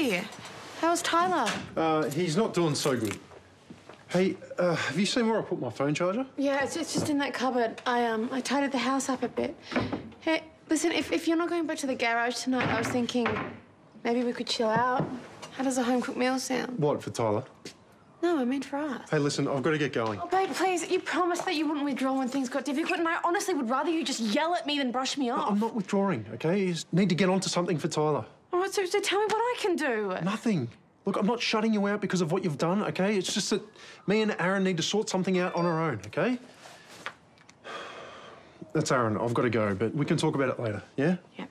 Hey, how's Tyler? Uh, he's not doing so good. Hey, uh, have you seen where I put my phone charger? Yeah, it's, it's just in that cupboard. I um I tidied the house up a bit. Hey, listen, if, if you're not going back to the garage tonight, I was thinking maybe we could chill out. How does a home cooked meal sound? What, for Tyler? No, I mean for us. Hey, listen, I've got to get going. Oh, babe, please, you promised that you wouldn't withdraw when things got difficult, and I honestly would rather you just yell at me than brush me off. I'm not withdrawing, okay? You just need to get onto something for Tyler. All right, so, so tell me what I can do. Nothing. Look, I'm not shutting you out because of what you've done, okay? It's just that me and Aaron need to sort something out on our own, okay? That's Aaron. I've got to go, but we can talk about it later, yeah? Yeah.